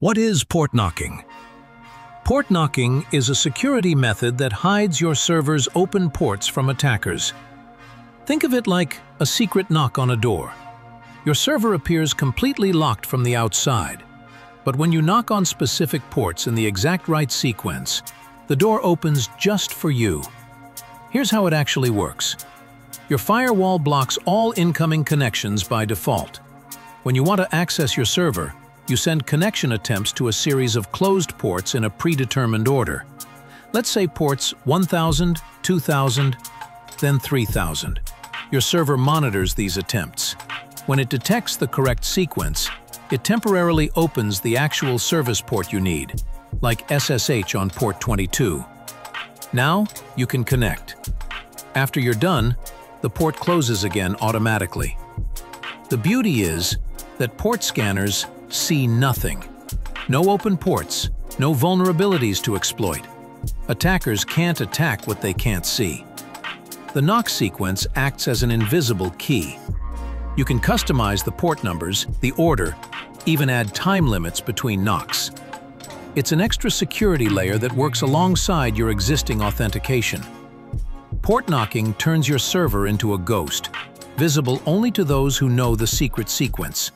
What is port knocking? Port knocking is a security method that hides your server's open ports from attackers. Think of it like a secret knock on a door. Your server appears completely locked from the outside, but when you knock on specific ports in the exact right sequence, the door opens just for you. Here's how it actually works. Your firewall blocks all incoming connections by default. When you want to access your server, you send connection attempts to a series of closed ports in a predetermined order. Let's say ports 1000, 2000, then 3000. Your server monitors these attempts. When it detects the correct sequence, it temporarily opens the actual service port you need, like SSH on port 22. Now, you can connect. After you're done, the port closes again automatically. The beauty is that port scanners see nothing. No open ports, no vulnerabilities to exploit. Attackers can't attack what they can't see. The knock sequence acts as an invisible key. You can customize the port numbers, the order, even add time limits between knocks. It's an extra security layer that works alongside your existing authentication. Port knocking turns your server into a ghost, visible only to those who know the secret sequence.